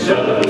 Shut up.